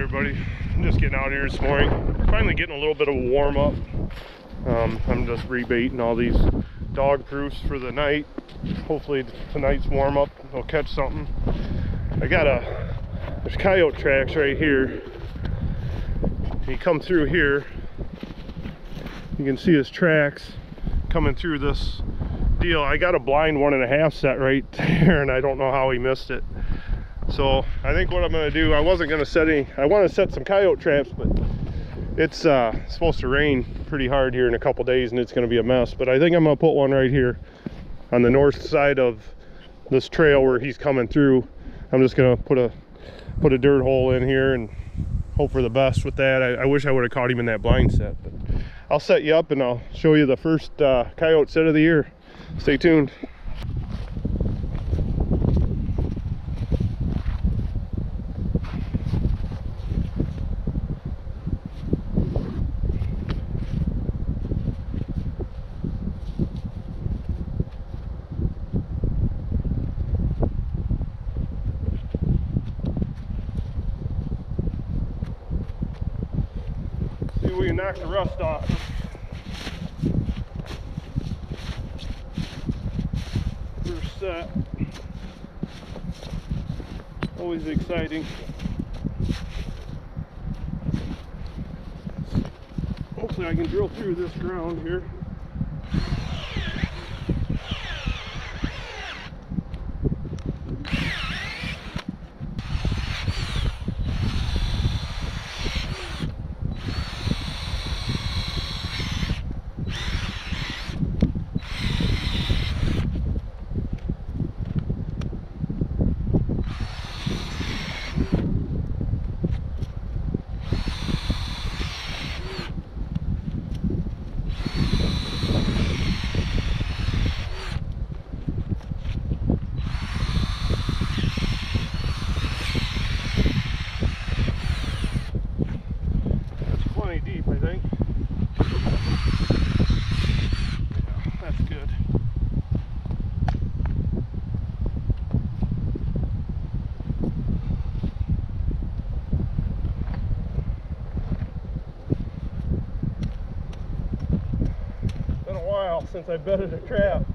everybody. I'm just getting out here this morning. Finally getting a little bit of a warm up. Um, I'm just rebaiting all these dog proofs for the night. Hopefully tonight's warm up they'll catch something. I got a, there's coyote tracks right here. You come through here, you can see his tracks coming through this deal. I got a blind one and a half set right there and I don't know how he missed it. So I think what I'm gonna do, I wasn't gonna set any, I wanna set some coyote traps, but it's uh, supposed to rain pretty hard here in a couple days and it's gonna be a mess. But I think I'm gonna put one right here on the north side of this trail where he's coming through. I'm just gonna put a put a dirt hole in here and hope for the best with that. I, I wish I would have caught him in that blind set, but I'll set you up and I'll show you the first uh, coyote set of the year. Stay tuned. Knock the rust off. First set. Always exciting. Hopefully I can drill through this ground here. That's think. Yeah, that's good. Been a while since I bedded a trap.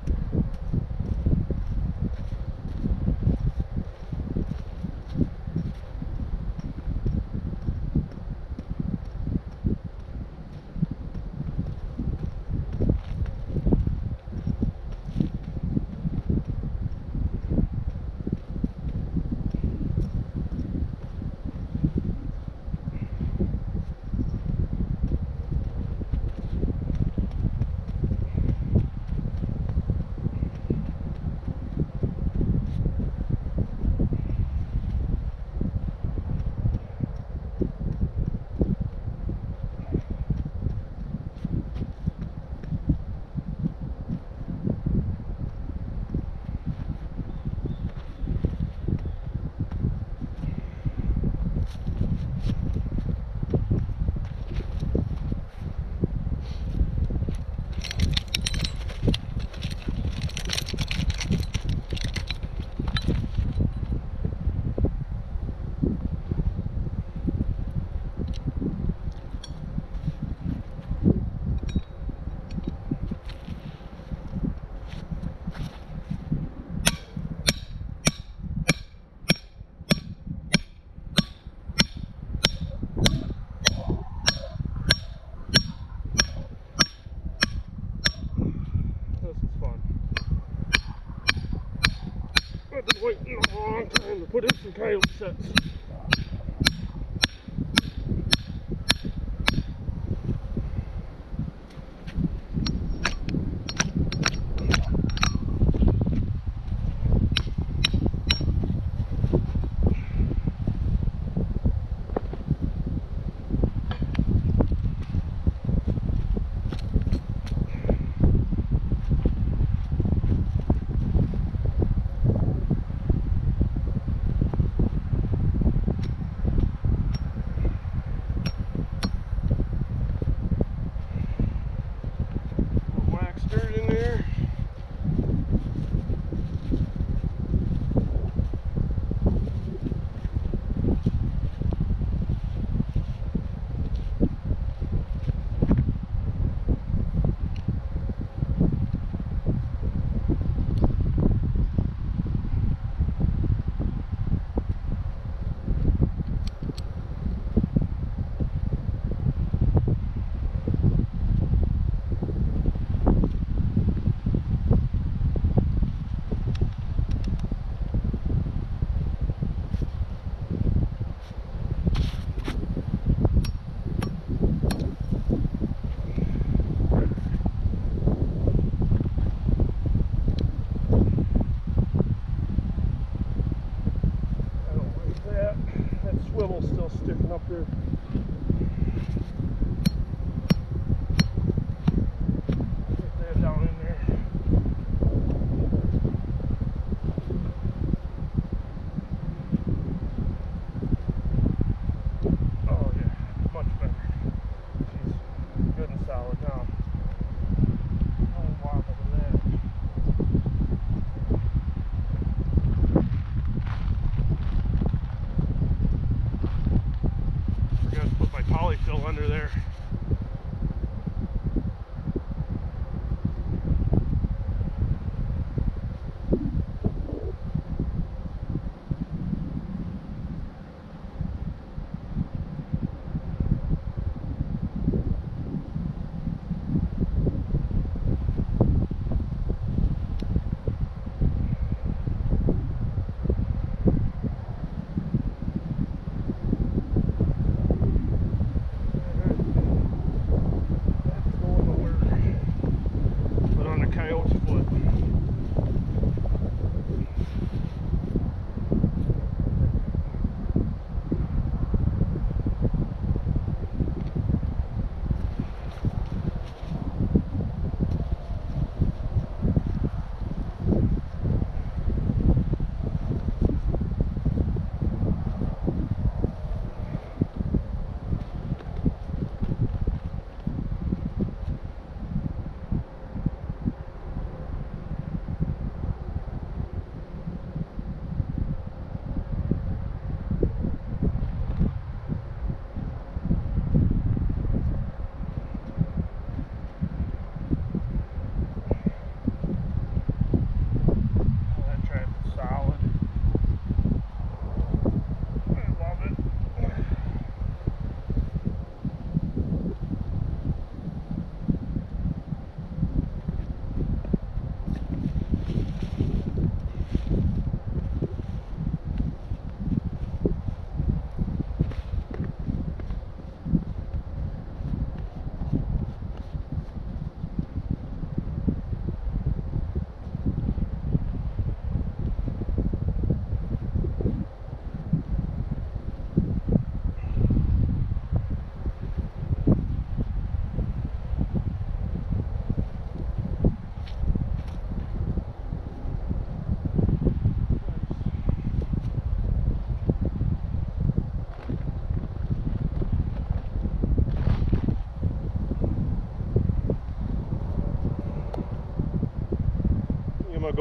Polyfill under there.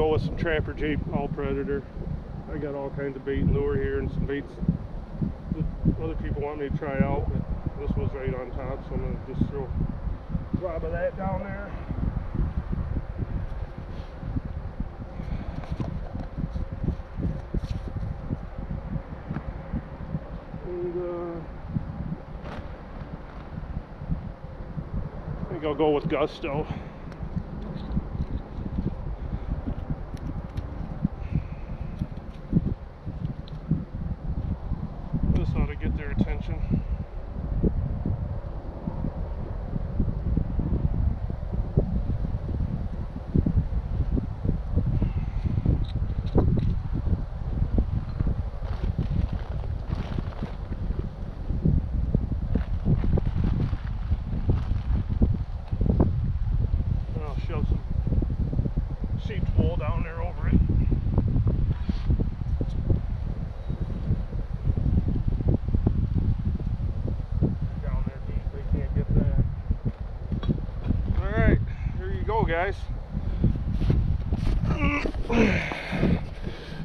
Go with some Trapper J All Predator. I got all kinds of bait and lure here and some baits other people want me to try out, but this was right on top, so I'm gonna just throw a drop of that down there. And uh, I think I'll go with Gusto. This ought to get their attention. And I'll shove some sheep's wool down there over it. down there deep. They can't get that. All right, here you go, guys.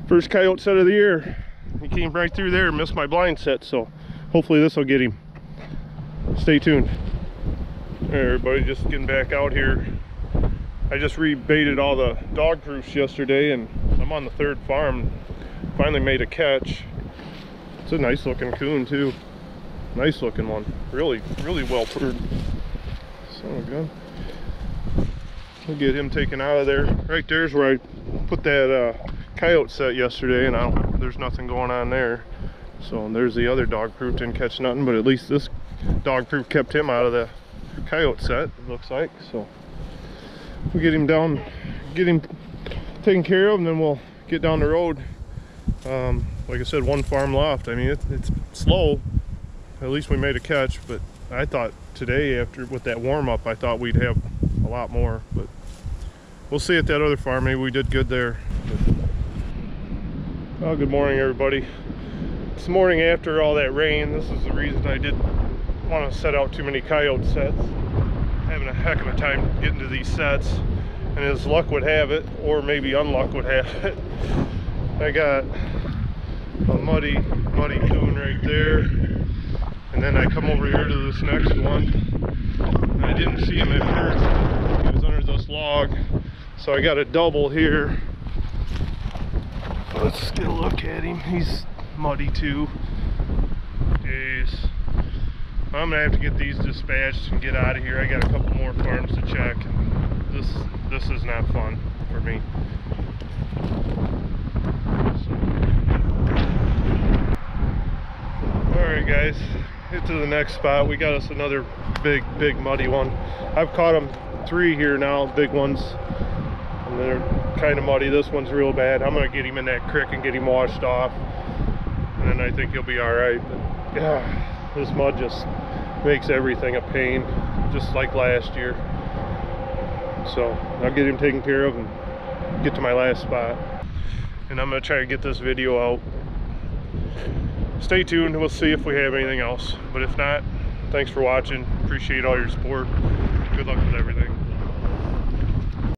First coyote set of the year. He came right through there, missed my blind set, so hopefully this will get him. Stay tuned. Everybody, just getting back out here. I just rebaited all the dog proofs yesterday, and I'm on the third farm. Finally made a catch. It's a nice looking coon too. Nice looking one. Really, really well purred. So good. We'll get him taken out of there. Right there's where I put that uh, coyote set yesterday, and I don't, there's nothing going on there. So there's the other dog proof didn't catch nothing, but at least this dog proof kept him out of the coyote set. It looks like so. We'll get him down, get him taken care of, and then we'll get down the road. Um, like I said, one farm left. I mean, it, it's slow. At least we made a catch, but I thought today, after with that warm up, I thought we'd have a lot more. But we'll see at that other farm. Maybe we did good there. Well, good morning, everybody. This morning after all that rain. This is the reason I didn't want to set out too many coyote sets. Having a heck of a time getting to these sets. And as luck would have it, or maybe unluck would have it, I got a muddy, muddy coon right there. And then I come over here to this next one. And I didn't see him at first. He was under this log. So I got a double here. Let's get a look at him. He's muddy too. Jeez. I'm gonna have to get these dispatched and get out of here. I got a couple more farms to check. This this is not fun for me. Alright guys, get to the next spot. We got us another big, big muddy one. I've caught them three here now, big ones. And they're kind of muddy. This one's real bad. I'm gonna get him in that creek and get him washed off. And then I think he'll be alright. But yeah, this mud just makes everything a pain, just like last year. So I'll get him taken care of and get to my last spot. And I'm gonna try to get this video out stay tuned we'll see if we have anything else but if not thanks for watching appreciate all your support good luck